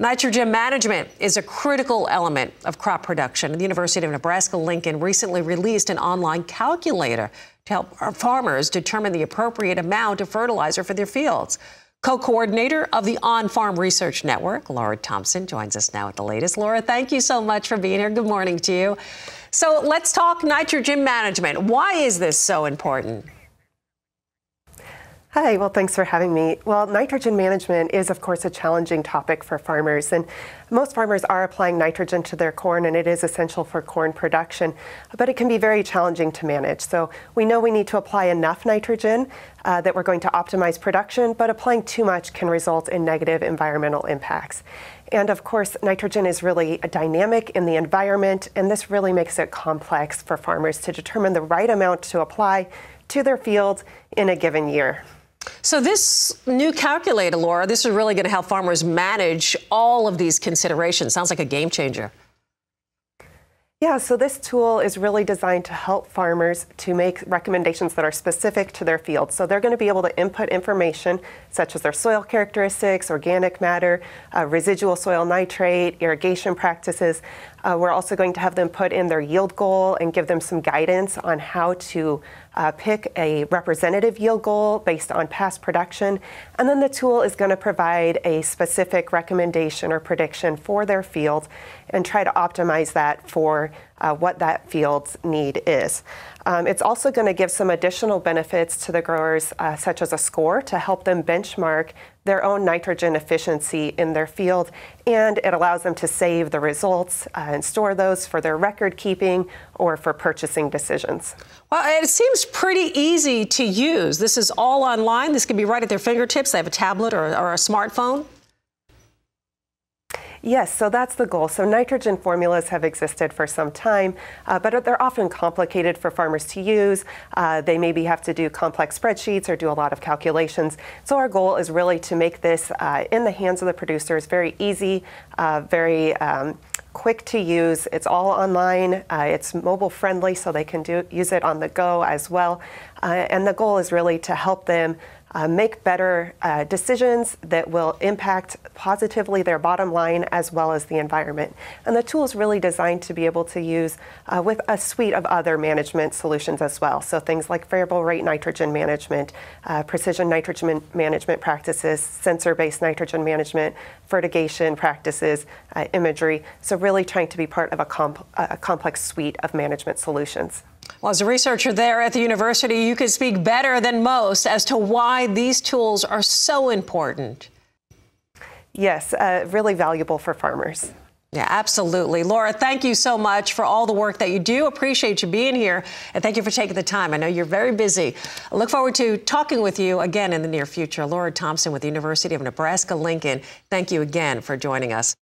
Nitrogen management is a critical element of crop production. The University of Nebraska Lincoln recently released an online calculator to help farmers determine the appropriate amount of fertilizer for their fields. Co coordinator of the On Farm Research Network, Laura Thompson, joins us now with the latest. Laura, thank you so much for being here. Good morning to you. So let's talk nitrogen management. Why is this so important? Hi, well, thanks for having me. Well, nitrogen management is, of course, a challenging topic for farmers, and most farmers are applying nitrogen to their corn, and it is essential for corn production, but it can be very challenging to manage. So we know we need to apply enough nitrogen uh, that we're going to optimize production, but applying too much can result in negative environmental impacts. And of course, nitrogen is really a dynamic in the environment, and this really makes it complex for farmers to determine the right amount to apply to their field in a given year. So this new calculator, Laura, this is really going to help farmers manage all of these considerations. Sounds like a game changer. Yeah, so this tool is really designed to help farmers to make recommendations that are specific to their field. So they're going to be able to input information such as their soil characteristics, organic matter, uh, residual soil nitrate, irrigation practices. Uh, we're also going to have them put in their yield goal and give them some guidance on how to uh, pick a representative yield goal based on past production. And then the tool is going to provide a specific recommendation or prediction for their field and try to optimize that for uh, what that field's need is. Um, it's also going to give some additional benefits to the growers, uh, such as a score to help them benchmark their own nitrogen efficiency in their field, and it allows them to save the results uh, and store those for their record keeping or for purchasing decisions. Well, it seems pretty easy to use. This is all online. This can be right at their fingertips. They have a tablet or, or a smartphone. Yes, so that's the goal. So nitrogen formulas have existed for some time, uh, but they're often complicated for farmers to use. Uh, they maybe have to do complex spreadsheets or do a lot of calculations. So our goal is really to make this uh, in the hands of the producers very easy, uh, very um, quick to use. It's all online. Uh, it's mobile friendly, so they can do use it on the go as well. Uh, and the goal is really to help them uh, make better uh, decisions that will impact positively their bottom line as well as the environment. And the tool is really designed to be able to use uh, with a suite of other management solutions as well. So things like variable rate nitrogen management, uh, precision nitrogen management practices, sensor based nitrogen management, fertigation practices, uh, imagery. So, really trying to be part of a, comp- a complex suite of management solutions. Well, as a researcher there at the university, you could speak better than most as to why these tools are so important. Yes, uh, really valuable for farmers. Yeah, absolutely. Laura, thank you so much for all the work that you do. Appreciate you being here, and thank you for taking the time. I know you're very busy. I look forward to talking with you again in the near future. Laura Thompson with the University of Nebraska Lincoln, thank you again for joining us.